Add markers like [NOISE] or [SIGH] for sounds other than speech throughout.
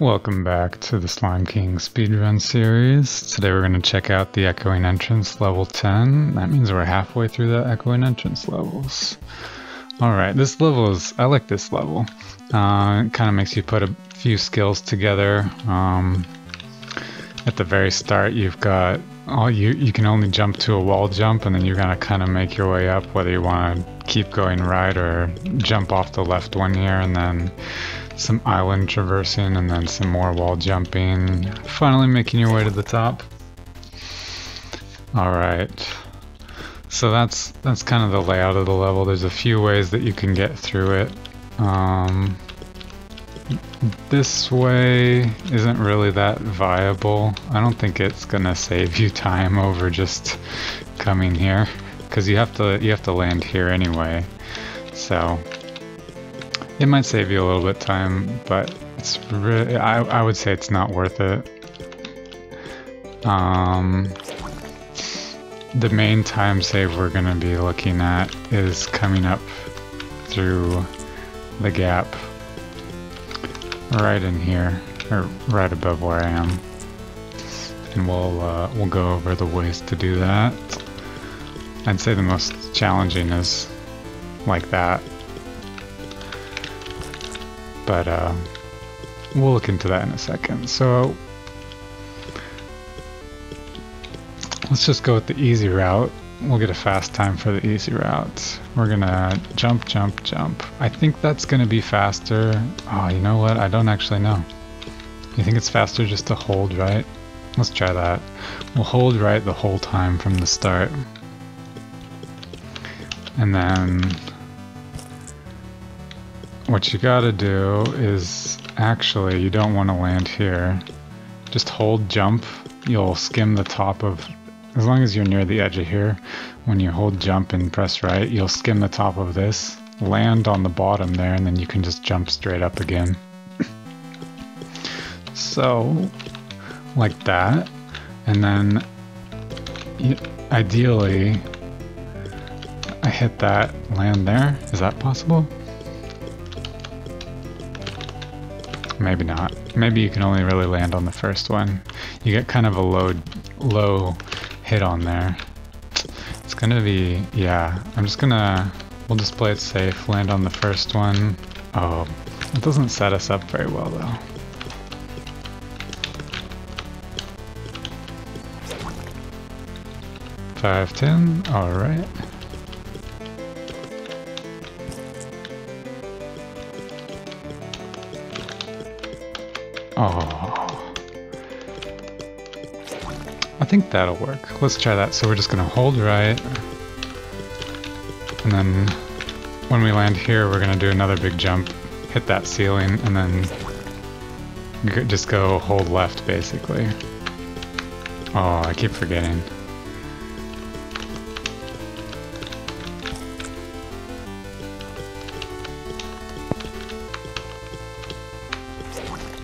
Welcome back to the Slime King speedrun series. Today we're going to check out the Echoing Entrance level 10. That means we're halfway through the Echoing Entrance levels. Alright, this level is, I like this level. Uh, it kind of makes you put a few skills together. Um, at the very start you've got, all you, you can only jump to a wall jump and then you're going to kind of make your way up whether you want to keep going right or jump off the left one here and then some island traversing and then some more wall jumping. Finally making your way to the top. Alright. So that's that's kind of the layout of the level. There's a few ways that you can get through it. Um, this way isn't really that viable. I don't think it's gonna save you time over just coming here because you have to you have to land here anyway. So it might save you a little bit time, but it's really, I, I would say it's not worth it. Um, the main time save we're going to be looking at is coming up through the gap right in here, or right above where I am. And we'll, uh, we'll go over the ways to do that. I'd say the most challenging is like that. But uh, we'll look into that in a second. So let's just go with the easy route. We'll get a fast time for the easy route. We're gonna jump, jump, jump. I think that's gonna be faster. Oh, you know what? I don't actually know. You think it's faster just to hold right? Let's try that. We'll hold right the whole time from the start. And then what you gotta do is actually you don't want to land here. Just hold jump. You'll skim the top of as long as you're near the edge of here, when you hold jump and press right, you'll skim the top of this, land on the bottom there, and then you can just jump straight up again. so, like that. And then, ideally, I hit that, land there. Is that possible? Maybe not. Maybe you can only really land on the first one. You get kind of a low, low hit on there. It's gonna be, yeah, I'm just gonna, we'll just play it safe, land on the first one. Oh, it doesn't set us up very well though. Five, ten, alright. Oh. I think that'll work. Let's try that. So we're just gonna hold right. And then when we land here, we're gonna do another big jump, hit that ceiling, and then just go hold left, basically. Oh, I keep forgetting.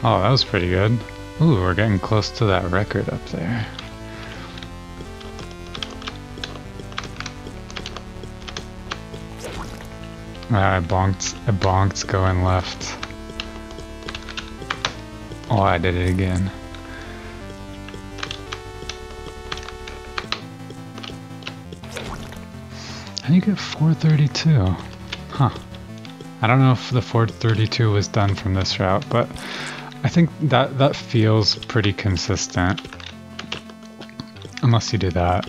Oh, that was pretty good. Ooh, we're getting close to that record up there. Ah, I bonked, I bonked going left. Oh, I did it again. And you get 432? Huh. I don't know if the 432 was done from this route, but I think that that feels pretty consistent. Unless you do that.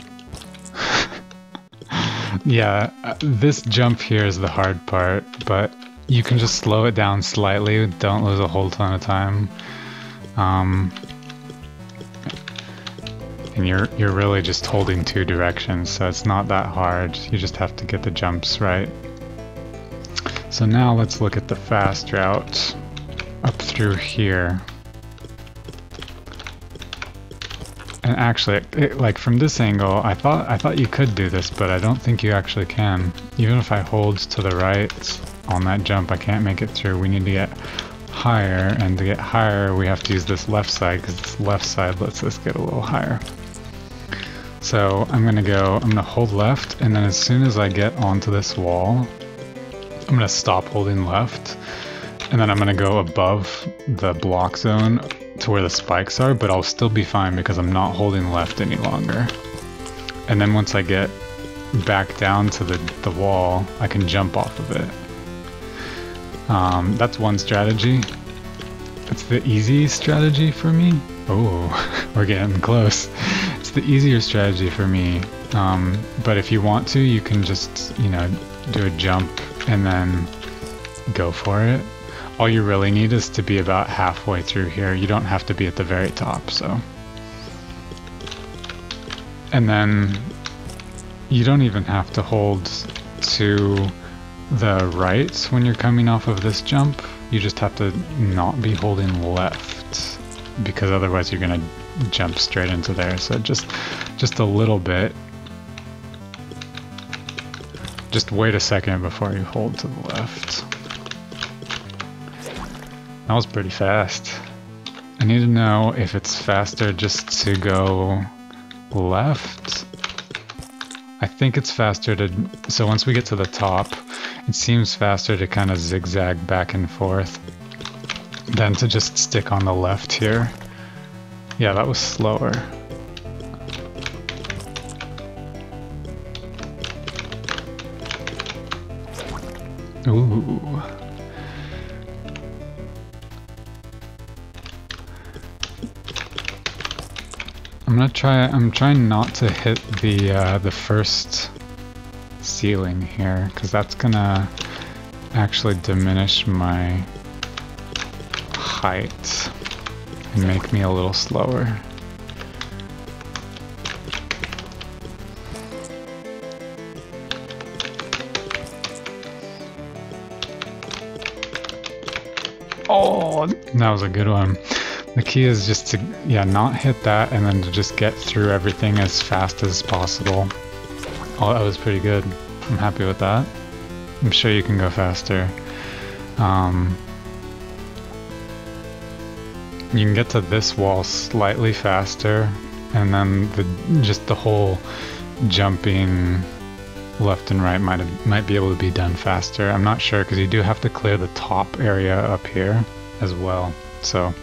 [LAUGHS] yeah, this jump here is the hard part, but you can just slow it down slightly, don't lose a whole ton of time. Um, and you're you're really just holding two directions, so it's not that hard. You just have to get the jumps right. So now let's look at the fast route through here. And actually, it, like from this angle, I thought I thought you could do this, but I don't think you actually can. Even if I hold to the right on that jump, I can't make it through. We need to get higher, and to get higher, we have to use this left side, because this left side lets us get a little higher. So I'm gonna go, I'm gonna hold left, and then as soon as I get onto this wall, I'm gonna stop holding left, And then I'm going to go above the block zone to where the spikes are, but I'll still be fine because I'm not holding left any longer. And then once I get back down to the, the wall, I can jump off of it. Um, that's one strategy. It's the easy strategy for me. Oh, [LAUGHS] we're getting close. It's the easier strategy for me. Um, but if you want to, you can just, you know, do a jump and then go for it. All you really need is to be about halfway through here. You don't have to be at the very top, so. And then you don't even have to hold to the right when you're coming off of this jump. You just have to not be holding left because otherwise you're gonna jump straight into there. So just, just a little bit. Just wait a second before you hold to the left. That was pretty fast. I need to know if it's faster just to go left. I think it's faster to, so once we get to the top, it seems faster to kind of zigzag back and forth than to just stick on the left here. Yeah, that was slower. Ooh. I'm gonna try, I'm trying not to hit the, uh, the first ceiling here, because that's gonna actually diminish my height and make me a little slower. Oh, that was a good one. The key is just to, yeah, not hit that and then to just get through everything as fast as possible. Oh, that was pretty good. I'm happy with that. I'm sure you can go faster. Um, you can get to this wall slightly faster and then the just the whole jumping left and right might have, might be able to be done faster. I'm not sure because you do have to clear the top area up here as well. So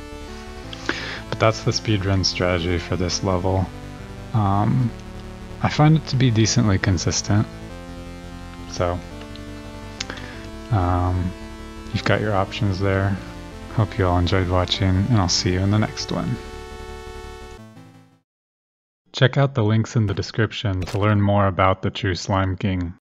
but that's the speedrun strategy for this level. Um, I find it to be decently consistent. So, um, you've got your options there. Hope you all enjoyed watching, and I'll see you in the next one. Check out the links in the description to learn more about the True Slime King.